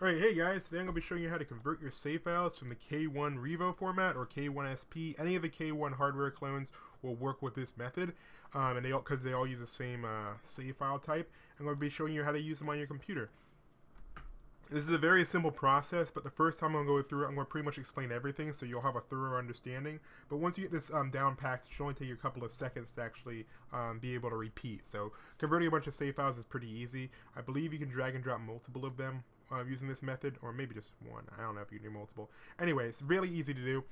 Alright, hey guys, today I'm going to be showing you how to convert your save files from the K1 Revo format or K1SP. Any of the K1 hardware clones will work with this method, um, and they because they all use the same uh, save file type. I'm going to be showing you how to use them on your computer. This is a very simple process, but the first time I'm going to go through it, I'm going to pretty much explain everything so you'll have a thorough understanding. But once you get this um, down packed, it should only take you a couple of seconds to actually um, be able to repeat. So converting a bunch of save files is pretty easy. I believe you can drag and drop multiple of them uh, using this method, or maybe just one. I don't know if you do multiple. Anyway, it's really easy to do.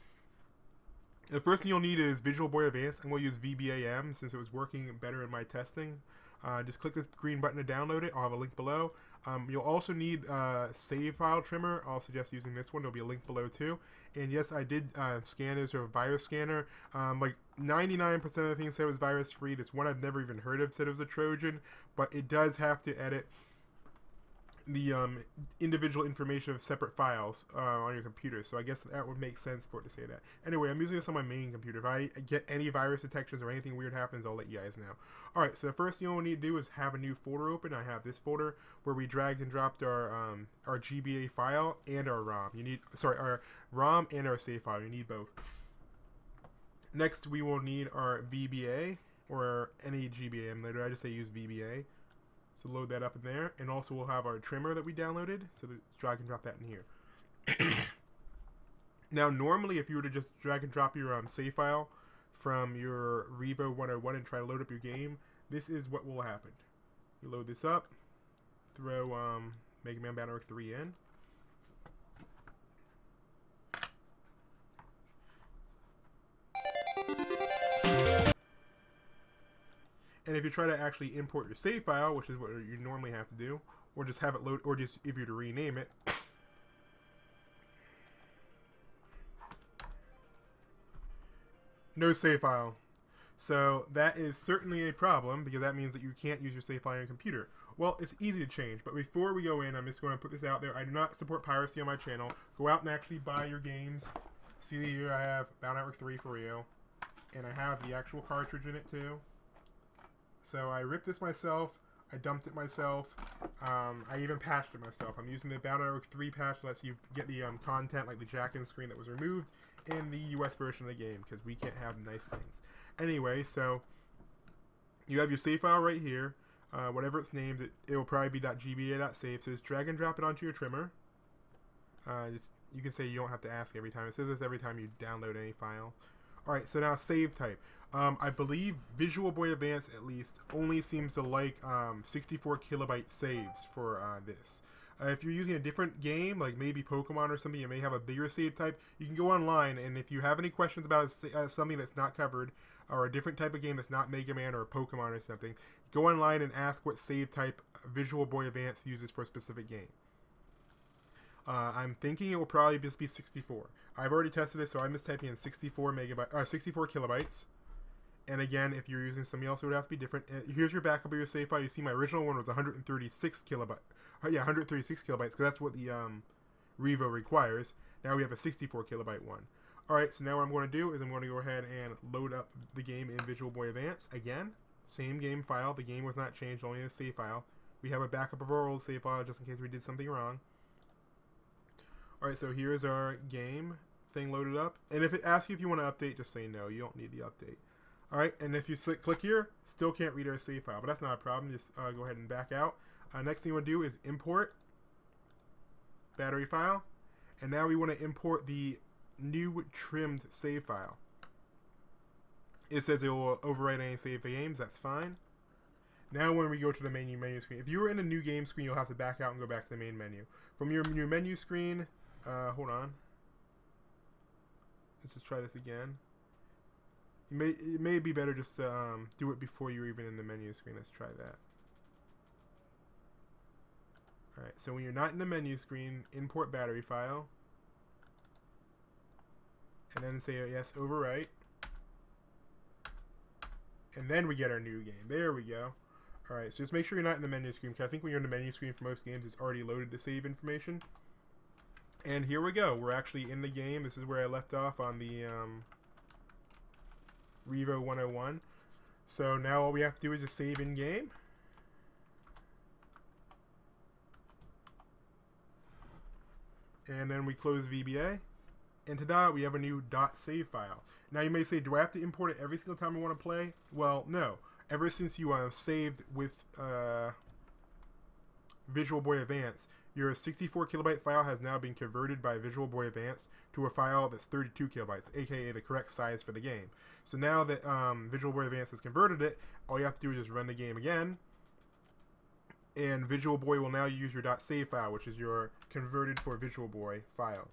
The first thing you'll need is Visual Boy Advanced. I'm going to use VBAM since it was working better in my testing. Uh, just click this green button to download it. I'll have a link below. Um, you'll also need uh, Save File Trimmer. I'll suggest using this one. There'll be a link below too. And yes, I did uh, scan this with a virus scanner. Um, like 99% of the things said it was virus free. This one I've never even heard of said it was a Trojan, but it does have to edit the um, individual information of separate files uh, on your computer. So I guess that would make sense for it to say that. Anyway, I'm using this on my main computer. If I get any virus detections or anything weird happens, I'll let you guys know. Alright, so the first thing you'll need to do is have a new folder open. I have this folder where we dragged and dropped our um, our GBA file and our ROM. You need, sorry, our ROM and our save file. You need both. Next, we will need our VBA or any GBA emulator. I just say use VBA. So load that up in there. And also we'll have our trimmer that we downloaded. So let's drag and drop that in here. now normally if you were to just drag and drop your um, save file from your Revo 101 and try to load up your game, this is what will happen. You load this up, throw um, Mega Man Battle 3 in. And if you try to actually import your save file, which is what you normally have to do, or just have it load, or just if you're to rename it, no save file. So that is certainly a problem because that means that you can't use your save file on your computer. Well, it's easy to change, but before we go in, I'm just going to put this out there. I do not support piracy on my channel. Go out and actually buy your games. See here I have Battle Network 3 for you, and I have the actual cartridge in it too. So I ripped this myself. I dumped it myself. Um, I even patched it myself. I'm using the Battle Network 3 patch that lets you get the um, content like the jack-in screen that was removed in the US version of the game because we can't have nice things. Anyway, so you have your save file right here. Uh, whatever it's named, it, it will probably be .gba.save. So just drag and drop it onto your trimmer. Uh, just, you can say you don't have to ask every time. It says this every time you download any file. Alright, so now save type. Um, I believe Visual Boy Advance, at least, only seems to like um, 64 kilobyte saves for uh, this. Uh, if you're using a different game, like maybe Pokemon or something, you may have a bigger save type. You can go online, and if you have any questions about uh, something that's not covered, or a different type of game that's not Mega Man or Pokemon or something, go online and ask what save type Visual Boy Advance uses for a specific game. Uh, I'm thinking it will probably just be 64. I've already tested it, so I'm just typing in 64 megabyte, uh, 64 kilobytes. And again, if you're using something else, it would have to be different. Uh, here's your backup of your save file. You see, my original one was 136 kilobyte. Uh, yeah, 136 kilobytes, because that's what the um, Revo requires. Now we have a 64 kilobyte one. Alright, so now what I'm going to do is I'm going to go ahead and load up the game in Visual Boy Advance. Again, same game file. The game was not changed, only the save file. We have a backup of our old save file just in case we did something wrong. Alright, so here's our game thing loaded up. And if it asks you if you want to update, just say no. You don't need the update. Alright, and if you click here, still can't read our save file. But that's not a problem. Just uh, go ahead and back out. Uh, next thing you want to do is import battery file. And now we want to import the new trimmed save file. It says it will overwrite any save games. That's fine. Now when we go to the menu menu screen, if you were in a new game screen, you'll have to back out and go back to the main menu. From your new menu screen, uh, hold on. Let's just try this again. You may, it may be better just to um, do it before you're even in the menu screen. Let's try that. Alright, so when you're not in the menu screen, import battery file. And then say yes, overwrite. And then we get our new game. There we go. Alright, so just make sure you're not in the menu screen, because I think when you're in the menu screen for most games, it's already loaded to save information. And here we go. We're actually in the game. This is where I left off on the um, Revo 101. So now all we have to do is just save in-game. and then we close VBA, and ta-da, we have a new .save file. Now you may say, do I have to import it every single time I want to play? Well, no. Ever since you uh, saved with uh, Visual Boy Advance, your 64 kilobyte file has now been converted by Visual Boy Advance to a file that's 32 kilobytes, aka the correct size for the game. So now that um, Visual Boy Advance has converted it, all you have to do is just run the game again, and Visual Boy will now use your .save file, which is your converted for Visual Boy file.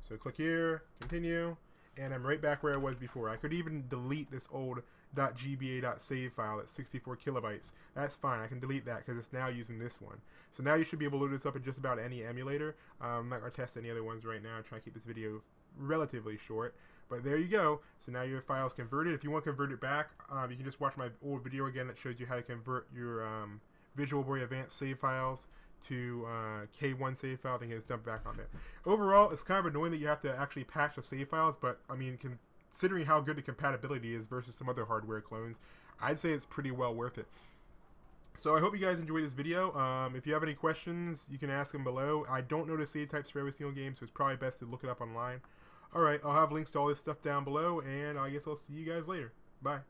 So click here, continue, and I'm right back where I was before. I could even delete this old .gba.save file at 64 kilobytes. That's fine. I can delete that because it's now using this one. So now you should be able to load this up in just about any emulator. Um, I'm not going to test any other ones right now. I'm trying to keep this video relatively short. But there you go. So now your file is converted. If you want to convert it back, um, you can just watch my old video again that shows you how to convert your um, Visual Boy Advanced save files to uh, K1 save file, then it's dumped back on there. Overall, it's kind of annoying that you have to actually patch the save files, but I mean, considering how good the compatibility is versus some other hardware clones, I'd say it's pretty well worth it. So I hope you guys enjoyed this video. Um, if you have any questions, you can ask them below. I don't know the save types for every single game, so it's probably best to look it up online. Alright, I'll have links to all this stuff down below, and I guess I'll see you guys later. Bye.